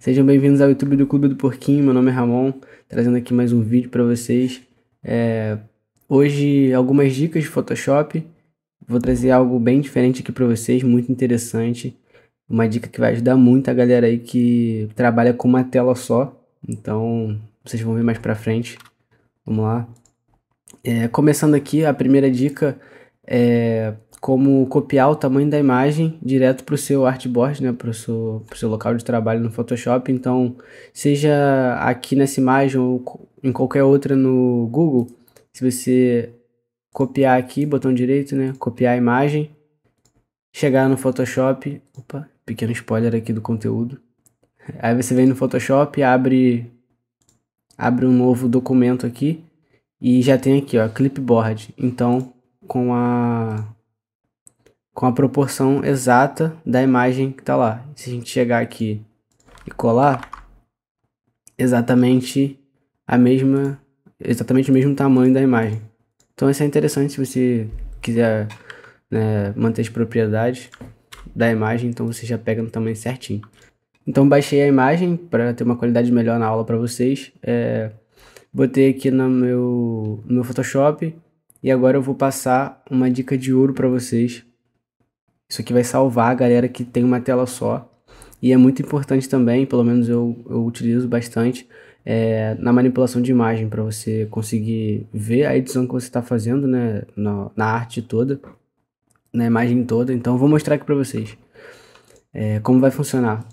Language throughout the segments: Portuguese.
Sejam bem-vindos ao YouTube do Clube do Porquinho. Meu nome é Ramon, trazendo aqui mais um vídeo para vocês. É... Hoje, algumas dicas de Photoshop. Vou trazer algo bem diferente aqui para vocês, muito interessante. Uma dica que vai ajudar muito a galera aí que trabalha com uma tela só. Então, vocês vão ver mais para frente. Vamos lá. É... Começando aqui, a primeira dica é como copiar o tamanho da imagem direto para o seu artboard, né, para o seu, seu local de trabalho no Photoshop. Então, seja aqui nessa imagem ou em qualquer outra no Google, se você copiar aqui, botão direito, né, copiar a imagem, chegar no Photoshop, opa, pequeno spoiler aqui do conteúdo. Aí você vem no Photoshop, abre abre um novo documento aqui e já tem aqui, ó, clipboard. Então, com a com a proporção exata da imagem que está lá. Se a gente chegar aqui e colar, exatamente a mesma, exatamente o mesmo tamanho da imagem. Então isso é interessante se você quiser né, manter as propriedades da imagem, então você já pega no tamanho certinho. Então baixei a imagem para ter uma qualidade melhor na aula para vocês. É, botei aqui no meu, no meu Photoshop e agora eu vou passar uma dica de ouro para vocês isso aqui vai salvar a galera que tem uma tela só. E é muito importante também, pelo menos eu, eu utilizo bastante, é, na manipulação de imagem, para você conseguir ver a edição que você está fazendo né, na, na, arte toda, na imagem toda. Então vou mostrar aqui para vocês é, como vai funcionar.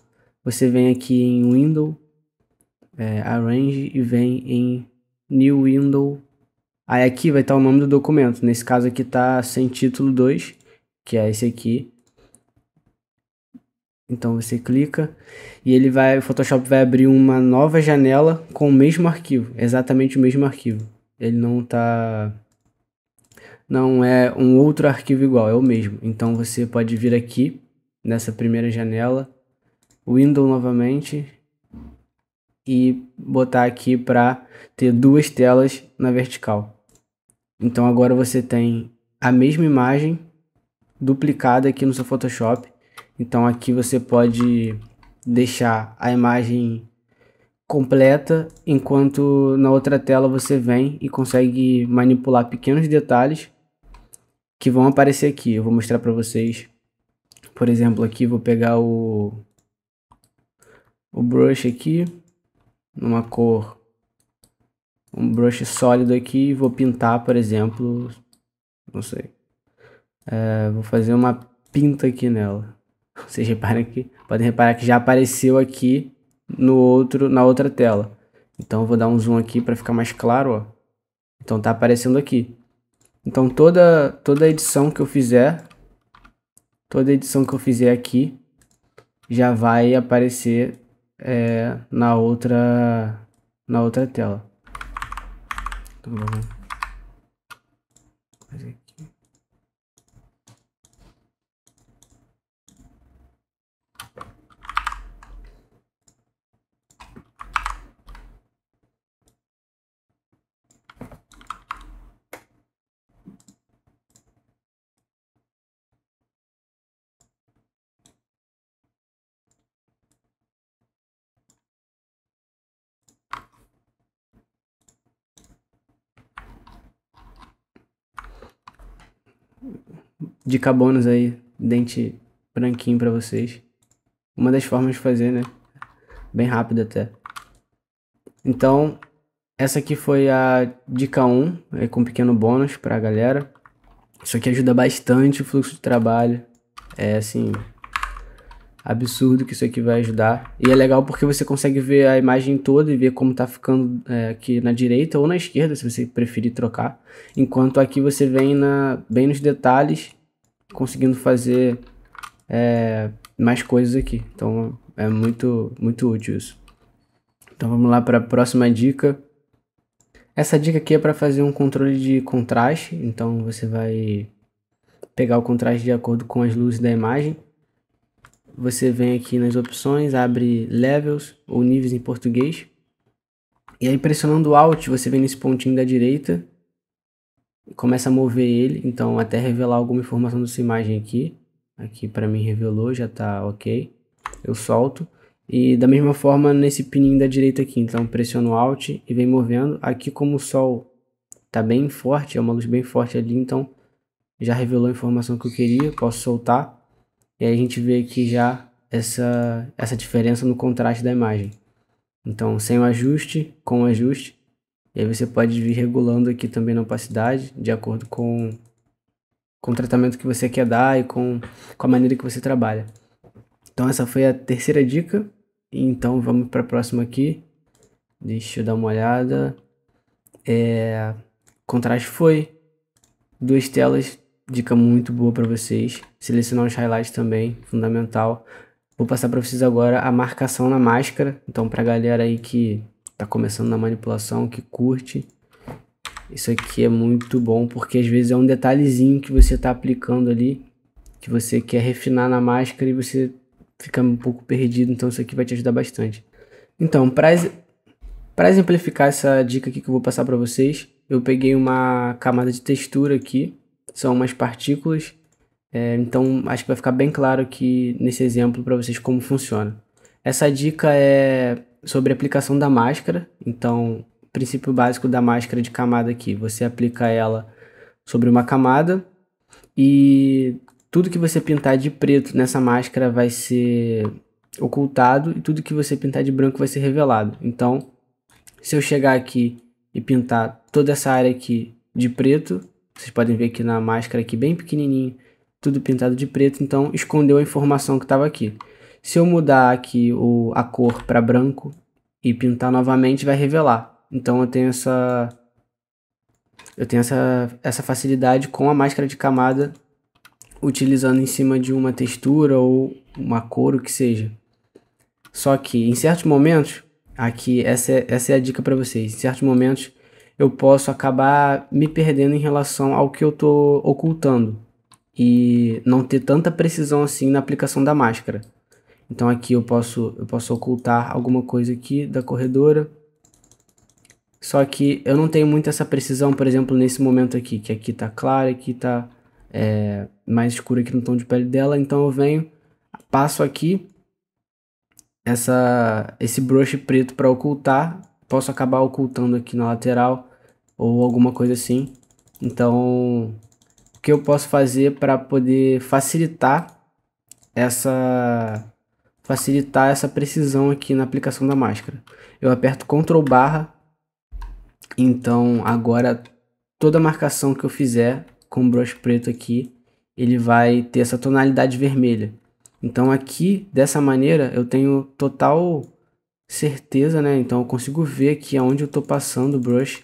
Você vem aqui em Window, é, Arrange e vem em New Window. Aí aqui vai estar o nome do documento. Nesse caso aqui está sem título 2 que é esse aqui. Então você clica e ele vai, o Photoshop vai abrir uma nova janela com o mesmo arquivo, exatamente o mesmo arquivo. Ele não tá não é um outro arquivo igual, é o mesmo. Então você pode vir aqui nessa primeira janela, Window novamente e botar aqui para ter duas telas na vertical. Então agora você tem a mesma imagem duplicada aqui no seu Photoshop. Então aqui você pode deixar a imagem completa, enquanto na outra tela você vem e consegue manipular pequenos detalhes que vão aparecer aqui. Eu vou mostrar para vocês. Por exemplo, aqui vou pegar o o brush aqui numa cor um brush sólido aqui e vou pintar, por exemplo, não sei, é, vou fazer uma pinta aqui nela. Vocês reparem que podem reparar que já apareceu aqui no outro na outra tela. Então vou dar um zoom aqui para ficar mais claro, ó. Então tá aparecendo aqui. Então toda toda edição que eu fizer, toda edição que eu fizer aqui já vai aparecer é, na outra na outra tela. Então vamos fazer aqui. Dica bônus aí, dente branquinho para vocês. Uma das formas de fazer, né? Bem rápido até. Então, essa aqui foi a dica 1, é, com um pequeno bônus pra galera. Isso aqui ajuda bastante o fluxo de trabalho. É assim, absurdo que isso aqui vai ajudar. E é legal porque você consegue ver a imagem toda e ver como tá ficando é, aqui na direita ou na esquerda, se você preferir trocar. Enquanto aqui você vem na, bem nos detalhes, conseguindo fazer é, mais coisas aqui. Então é muito, muito útil isso. Então vamos lá para a próxima dica. Essa dica aqui é para fazer um controle de contraste. Então você vai pegar o contraste de acordo com as luzes da imagem. Você vem aqui nas opções, abre Levels ou níveis em português. E aí pressionando Alt, você vem nesse pontinho da direita começa a mover ele, então até revelar alguma informação dessa imagem aqui. Aqui para mim revelou, já está ok. Eu solto E da mesma forma nesse pininho da direita aqui, então pressiono Alt e vem movendo. Aqui como o sol tá bem forte, é uma luz bem forte ali, então já revelou a informação que eu queria, posso soltar. E aí a gente vê aqui já essa, essa diferença no contraste da imagem. Então sem o ajuste, com o ajuste. E aí você pode vir regulando aqui também na opacidade, de acordo com, com o tratamento que você quer dar e com, com a maneira que você trabalha. Então essa foi a terceira dica. Então vamos para a próxima aqui. Deixa eu dar uma olhada. É, contraste foi. Duas telas, dica muito boa para vocês. Selecionar os highlights também, fundamental. Vou passar para vocês agora a marcação na máscara. Então para galera aí que tá começando na manipulação, que curte, isso aqui é muito bom porque às vezes é um detalhezinho que você tá aplicando ali, que você quer refinar na máscara e você fica um pouco perdido, então isso aqui vai te ajudar bastante. Então, para exemplificar essa dica aqui que eu vou passar para vocês, eu peguei uma camada de textura aqui, são umas partículas, é, então acho que vai ficar bem claro aqui nesse exemplo para vocês como funciona. Essa dica é sobre a aplicação da máscara, então o princípio básico da máscara de camada aqui, você aplica ela sobre uma camada e tudo que você pintar de preto nessa máscara vai ser ocultado e tudo que você pintar de branco vai ser revelado. Então, se eu chegar aqui e pintar toda essa área aqui de preto, vocês podem ver aqui na máscara aqui bem pequenininho, tudo pintado de preto, então escondeu a informação que estava aqui. Se eu mudar aqui o, a cor para branco e pintar novamente, vai revelar. Então eu tenho essa eu tenho essa, essa facilidade com a máscara de camada utilizando em cima de uma textura ou uma cor, o que seja. Só que em certos momentos, aqui essa é, essa é a dica para vocês. Em certos momentos eu posso acabar me perdendo em relação ao que eu tô ocultando e não ter tanta precisão assim na aplicação da máscara. Então aqui eu posso eu posso ocultar alguma coisa aqui da corredora. Só que eu não tenho muito essa precisão, por exemplo, nesse momento aqui, que aqui tá claro, aqui tá é, mais escura aqui no tom de pele dela, então eu venho, passo aqui essa, esse brush preto para ocultar, posso acabar ocultando aqui na lateral ou alguma coisa assim. Então, o que eu posso fazer para poder facilitar essa facilitar essa precisão aqui na aplicação da máscara? Eu aperto Ctrl barra, então agora toda marcação que eu fizer com o brush preto aqui, ele vai ter essa tonalidade vermelha. Então aqui, dessa maneira, eu tenho total certeza, né? Então eu consigo ver aqui aonde eu estou passando o brush.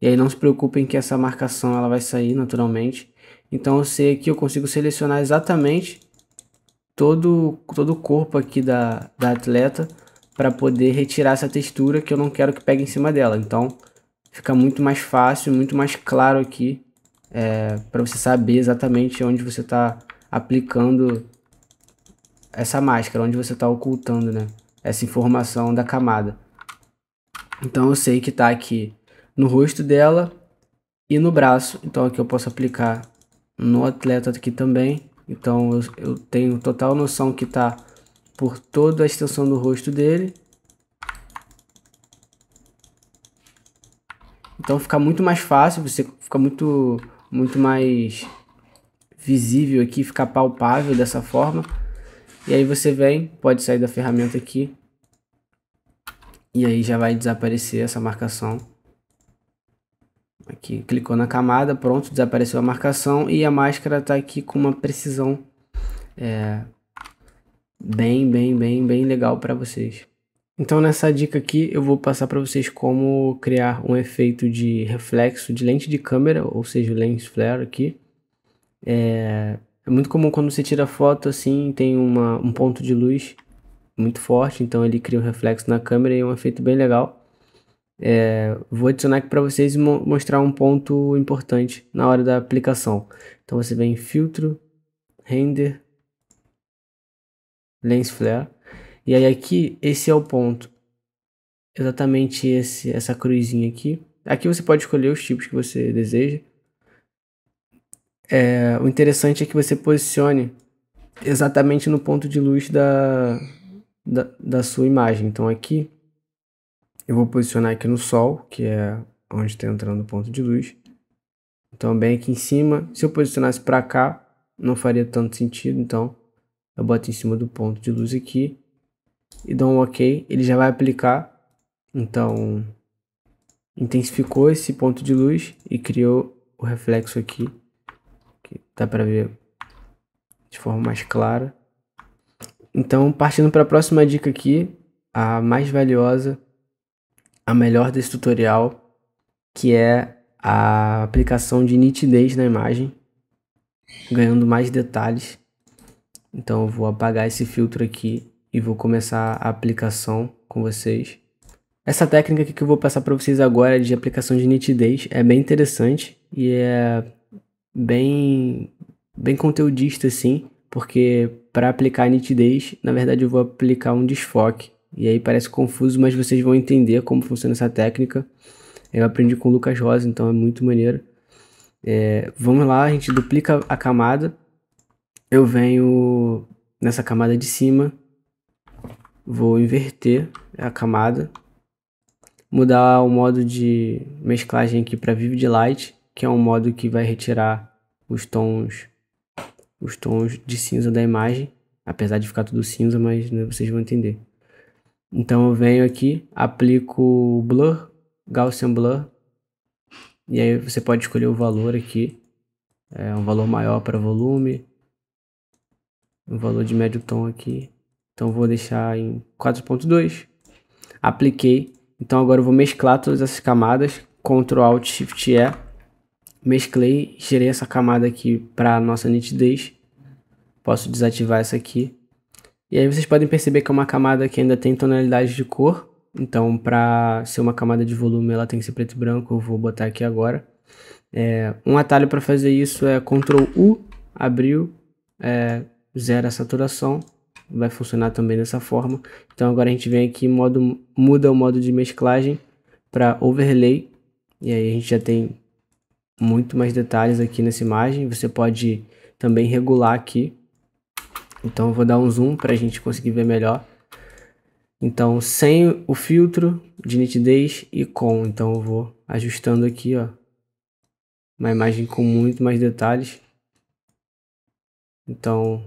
E aí não se preocupem que essa marcação ela vai sair naturalmente. Então eu sei aqui, eu consigo selecionar exatamente todo, todo o corpo aqui da, da atleta para poder retirar essa textura que eu não quero que pegue em cima dela. Então fica muito mais fácil, muito mais claro aqui é, para você saber exatamente onde você está aplicando essa máscara, onde você está ocultando né, essa informação da camada. Então eu sei que está aqui no rosto dela e no braço, então aqui eu posso aplicar no atleta aqui também. Então eu, eu tenho total noção que está por toda a extensão do rosto dele. Então fica muito mais fácil, você fica muito muito mais visível aqui, ficar palpável dessa forma. E aí você vem, pode sair da ferramenta aqui. E aí já vai desaparecer essa marcação. Aqui, clicou na camada, pronto, desapareceu a marcação e a máscara está aqui com uma precisão é, bem, bem, bem, bem legal para vocês. Então nessa dica aqui eu vou passar para vocês como criar um efeito de reflexo de lente de câmera, ou seja, lens flare aqui. É, é muito comum quando você tira foto assim, tem uma, um ponto de luz muito forte, então ele cria um reflexo na câmera e é um efeito bem legal. É, vou adicionar aqui para vocês e mo mostrar um ponto importante na hora da aplicação. Então você vem em filtro, render, lens flare e aí aqui, esse é o ponto. Exatamente esse, essa cruzinha aqui. Aqui você pode escolher os tipos que você deseja. É, o interessante é que você posicione exatamente no ponto de luz da, da, da sua imagem. Então aqui eu vou posicionar aqui no sol, que é onde está entrando o ponto de luz. Então bem aqui em cima, se eu posicionasse para cá, não faria tanto sentido, então eu boto em cima do ponto de luz aqui e dou um OK, ele já vai aplicar. Então intensificou esse ponto de luz e criou o reflexo aqui, que dá para ver de forma mais clara. Então, partindo para a próxima dica aqui, a mais valiosa, a melhor desse tutorial, que é a aplicação de nitidez na imagem, ganhando mais detalhes. Então, eu vou apagar esse filtro aqui e vou começar a aplicação com vocês. Essa técnica que eu vou passar para vocês agora de aplicação de nitidez é bem interessante e é bem bem conteudista assim, porque para aplicar nitidez, na verdade eu vou aplicar um desfoque. E aí parece confuso, mas vocês vão entender como funciona essa técnica. Eu aprendi com o Lucas Rosa, então é muito maneiro. É, vamos lá, a gente duplica a camada. Eu venho nessa camada de cima, vou inverter a camada mudar o modo de mesclagem aqui para Vivid Light, que é um modo que vai retirar os tons os tons de cinza da imagem, apesar de ficar tudo cinza, mas né, vocês vão entender. Então eu venho aqui, aplico Blur, Gaussian Blur, e aí você pode escolher o valor aqui, é um valor maior para volume, um valor de médio tom aqui, então vou deixar em 4.2, apliquei, então agora eu vou mesclar todas essas camadas, Ctrl Alt Shift E, mesclei, gerei essa camada aqui para nossa nitidez. Posso desativar essa aqui. E aí vocês podem perceber que é uma camada que ainda tem tonalidade de cor. Então para ser uma camada de volume ela tem que ser preto e branco, eu vou botar aqui agora. É, um atalho para fazer isso é Ctrl U, abriu, é, zera a saturação vai funcionar também dessa forma. Então agora a gente vem aqui modo muda o modo de mesclagem para overlay e aí a gente já tem muito mais detalhes aqui nessa imagem. Você pode também regular aqui. Então eu vou dar um zoom para a gente conseguir ver melhor. Então sem o filtro de nitidez e com, então eu vou ajustando aqui, ó, uma imagem com muito mais detalhes. Então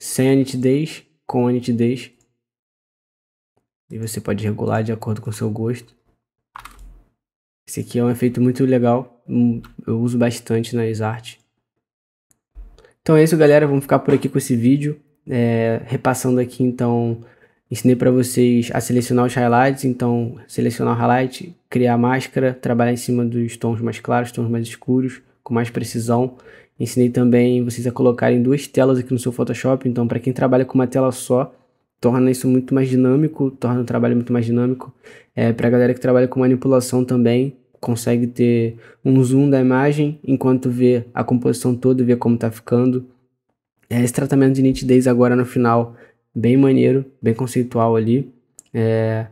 sem a nitidez, com a nitidez. E você pode regular de acordo com o seu gosto. Esse aqui é um efeito muito legal, hum, eu uso bastante nas artes. Então é isso galera, vamos ficar por aqui com esse vídeo. É, repassando aqui então, ensinei para vocês a selecionar os highlights, então selecionar o highlight, criar a máscara, trabalhar em cima dos tons mais claros, tons mais escuros, com mais precisão Ensinei também vocês a colocarem duas telas aqui no seu Photoshop, então para quem trabalha com uma tela só, torna isso muito mais dinâmico, torna o trabalho muito mais dinâmico. É, para a galera que trabalha com manipulação também, consegue ter um zoom da imagem enquanto vê a composição toda, vê como está ficando. É, esse tratamento de nitidez agora no final, bem maneiro, bem conceitual ali. É,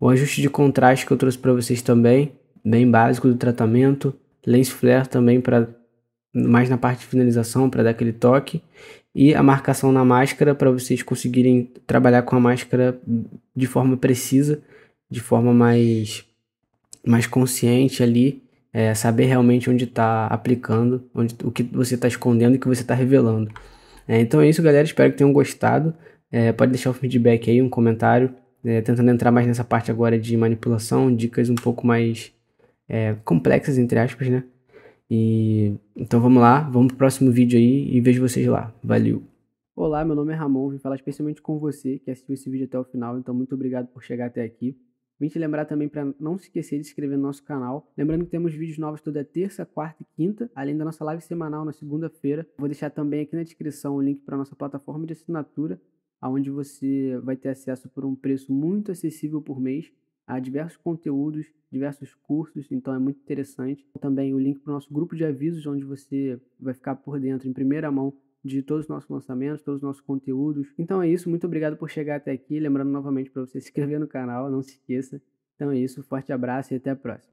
o ajuste de contraste que eu trouxe para vocês também, bem básico do tratamento. Lens flare também para mais na parte de finalização para dar aquele toque e a marcação na máscara para vocês conseguirem trabalhar com a máscara de forma precisa, de forma mais mais consciente ali, é, saber realmente onde está aplicando, onde, o que você está escondendo e o que você está revelando. É, então é isso, galera. Espero que tenham gostado. É, pode deixar o feedback aí, um comentário, é, tentando entrar mais nessa parte agora de manipulação, dicas um pouco mais é, complexas, entre aspas, né? E então vamos lá, vamos pro próximo vídeo aí e vejo vocês lá. Valeu! Olá, meu nome é Ramon, vim falar especialmente com você que assistiu esse vídeo até o final, então muito obrigado por chegar até aqui. Vim te lembrar também para não se esquecer de se inscrever no nosso canal. Lembrando que temos vídeos novos toda terça, quarta e quinta, além da nossa live semanal na segunda-feira. Vou deixar também aqui na descrição o link para nossa plataforma de assinatura, onde você vai ter acesso por um preço muito acessível por mês Há diversos conteúdos, diversos cursos, então é muito interessante. Também o link para o nosso grupo de avisos, onde você vai ficar por dentro, em primeira mão, de todos os nossos lançamentos, todos os nossos conteúdos. Então é isso, muito obrigado por chegar até aqui. Lembrando novamente para você se inscrever no canal, não se esqueça. Então é isso, forte abraço e até a próxima.